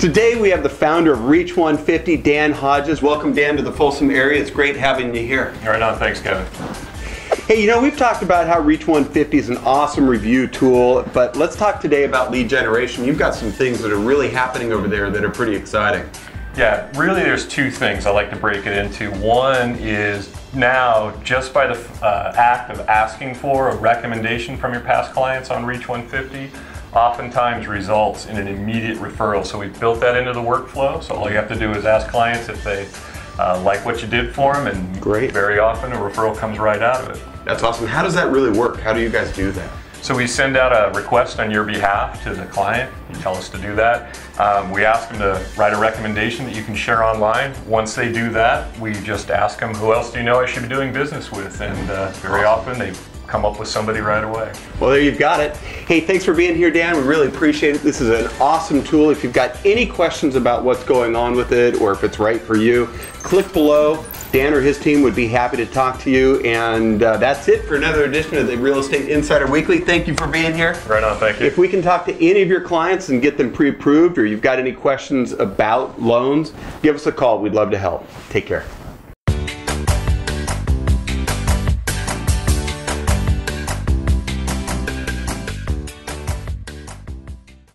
Today we have the founder of Reach 150, Dan Hodges. Welcome, Dan, to the Folsom area. It's great having you here. Right on. Thanks, Kevin. Hey, you know, we've talked about how Reach 150 is an awesome review tool, but let's talk today about lead generation. You've got some things that are really happening over there that are pretty exciting. Yeah, really there's two things I like to break it into. One is now, just by the uh, act of asking for a recommendation from your past clients on Reach 150, oftentimes results in an immediate referral. So we've built that into the workflow. So all you have to do is ask clients if they uh, like what you did for them, and Great. very often a referral comes right out of it. That's awesome. How does that really work? How do you guys do that? So we send out a request on your behalf to the client. You tell us to do that. Um, we ask them to write a recommendation that you can share online. Once they do that, we just ask them, who else do you know I should be doing business with? And uh, very often they come up with somebody right away. Well, there you've got it. Hey, thanks for being here, Dan. We really appreciate it. This is an awesome tool. If you've got any questions about what's going on with it or if it's right for you, click below. Dan or his team would be happy to talk to you. And uh, that's it for another edition of the Real Estate Insider Weekly. Thank you for being here. Right on, thank you. If we can talk to any of your clients and get them pre-approved or you've got any questions about loans, give us a call. We'd love to help. Take care.